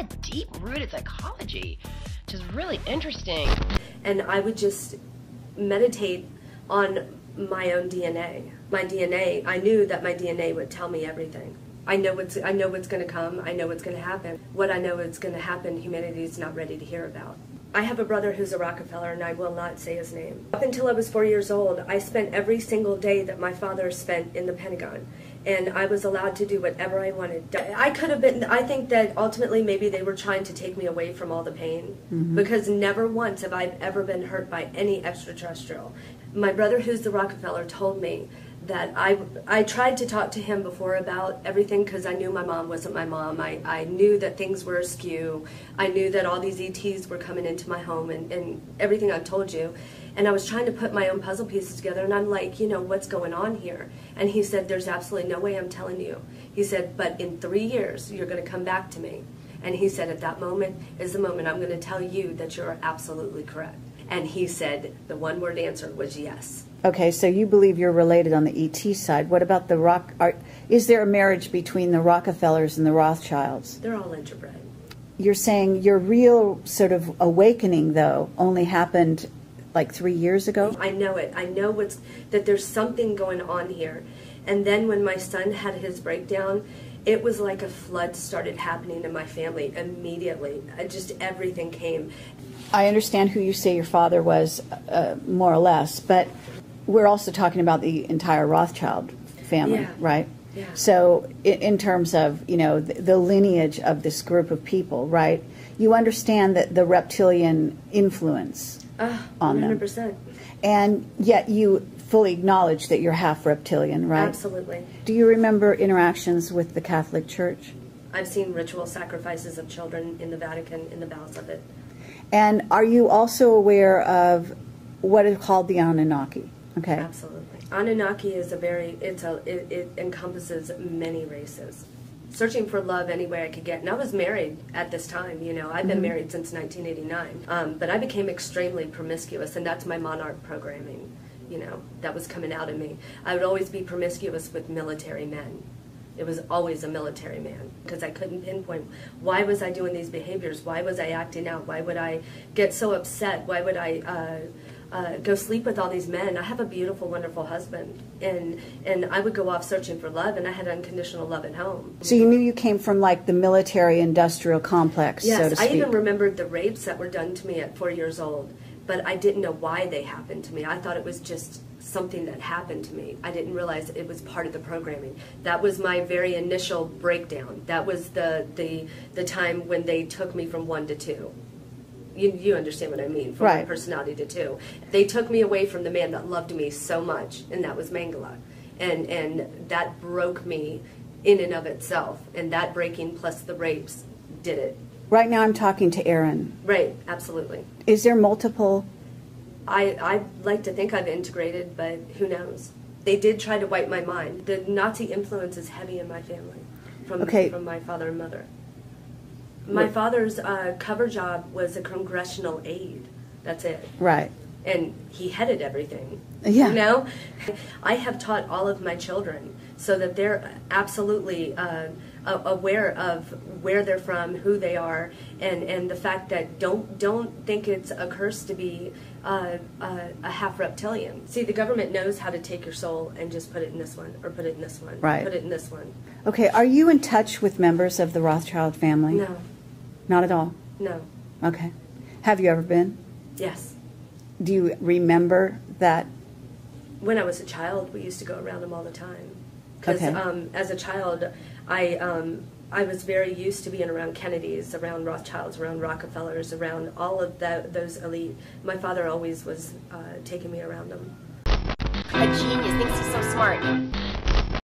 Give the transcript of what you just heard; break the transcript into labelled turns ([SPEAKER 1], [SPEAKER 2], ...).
[SPEAKER 1] of deep rooted psychology, which is really interesting.
[SPEAKER 2] And I would just meditate on my own DNA. My DNA, I knew that my DNA would tell me everything. I know what's I know what's going to come. I know what's going to happen. What I know is going to happen, humanity is not ready to hear about. I have a brother who's a Rockefeller, and I will not say his name. Up until I was four years old, I spent every single day that my father spent in the Pentagon. And I was allowed to do whatever I wanted. I could have been, I think that ultimately maybe they were trying to take me away from all the pain. Mm-hmm. Because never once have I ever been hurt by any extraterrestrial. My brother, who's the Rockefeller, told me that I, I tried to talk to him before about everything because I knew my mom wasn't my mom. I, I knew that things were askew. I knew that all these ETs were coming into my home and, and everything I've told you. And I was trying to put my own puzzle pieces together and I'm like, you know, what's going on here? And he said, there's absolutely no way I'm telling you. He said, but in three years, you're going to come back to me. And he said, at that moment is the moment I'm going to tell you that you're absolutely correct. And he said, the one word answer was yes.
[SPEAKER 3] Okay, so you believe you're related on the ET side. What about the Rock? Are, is there a marriage between the Rockefellers and the Rothschilds?
[SPEAKER 2] They're all interbred.
[SPEAKER 3] You're saying your real sort of awakening, though, only happened like three years ago?
[SPEAKER 2] I know it. I know what's that there's something going on here. And then when my son had his breakdown, it was like a flood started happening in my family immediately. Just everything came.
[SPEAKER 3] I understand who you say your father was, uh, more or less, but we're also talking about the entire Rothschild family,
[SPEAKER 2] yeah.
[SPEAKER 3] right?
[SPEAKER 2] Yeah.
[SPEAKER 3] So, in, in, terms of you know the, the, lineage of this group of people, right? You understand that the reptilian influence
[SPEAKER 2] uh,
[SPEAKER 3] on
[SPEAKER 2] 100%.
[SPEAKER 3] them, and yet you fully acknowledge that you're half reptilian, right?
[SPEAKER 2] Absolutely.
[SPEAKER 3] Do you remember interactions with the Catholic Church?
[SPEAKER 2] I've seen ritual sacrifices of children in the Vatican in the bowels of it.
[SPEAKER 3] And are you also aware of what is called the Anunnaki? Okay.
[SPEAKER 2] Absolutely. Anunnaki is a very it's a it, it encompasses many races. Searching for love any way I could get, and I was married at this time. You know, I've been mm-hmm. married since 1989, um, but I became extremely promiscuous, and that's my monarch programming. You know, that was coming out of me. I would always be promiscuous with military men. It was always a military man because I couldn't pinpoint why was I doing these behaviors? Why was I acting out? Why would I get so upset? Why would I? Uh, uh, go sleep with all these men. I have a beautiful, wonderful husband, and and I would go off searching for love, and I had unconditional love at home.
[SPEAKER 3] So you knew you came from like the military-industrial complex,
[SPEAKER 2] yes,
[SPEAKER 3] so to speak.
[SPEAKER 2] I even remembered the rapes that were done to me at four years old, but I didn't know why they happened to me. I thought it was just something that happened to me. I didn't realize it was part of the programming. That was my very initial breakdown. That was the the the time when they took me from one to two you, you understand what I mean, from
[SPEAKER 3] right.
[SPEAKER 2] personality to two. They took me away from the man that loved me so much, and that was Mangala, And, and that broke me in and of itself. And that breaking plus the rapes did it.
[SPEAKER 3] Right now I'm talking to Erin.
[SPEAKER 2] Right, absolutely.
[SPEAKER 3] Is there multiple?
[SPEAKER 2] I, I like to think I've integrated, but who knows? They did try to wipe my mind. The Nazi influence is heavy in my family from,
[SPEAKER 3] okay.
[SPEAKER 2] from my father and mother. My father's uh, cover job was a congressional aide. That's it.
[SPEAKER 3] Right.
[SPEAKER 2] And he headed everything.
[SPEAKER 3] Yeah.
[SPEAKER 2] You know? I have taught all of my children so that they're absolutely uh, aware of where they're from, who they are, and, and the fact that don't don't think it's a curse to be uh, uh, a half reptilian. See, the government knows how to take your soul and just put it in this one, or put it in this one,
[SPEAKER 3] right.
[SPEAKER 2] put it in this one.
[SPEAKER 3] Okay, are you in touch with members of the Rothschild family?
[SPEAKER 2] No.
[SPEAKER 3] Not at all?
[SPEAKER 2] No.
[SPEAKER 3] Okay. Have you ever been?
[SPEAKER 2] Yes.
[SPEAKER 3] Do you remember that?
[SPEAKER 2] When I was a child, we used to go around them all the time. Because
[SPEAKER 3] okay.
[SPEAKER 2] um, as a child, I um, I was very used to being around Kennedys, around Rothschilds, around Rockefellers, around all of that, those elite. My father always was uh, taking me around them.
[SPEAKER 1] A genius thinks he's so smart.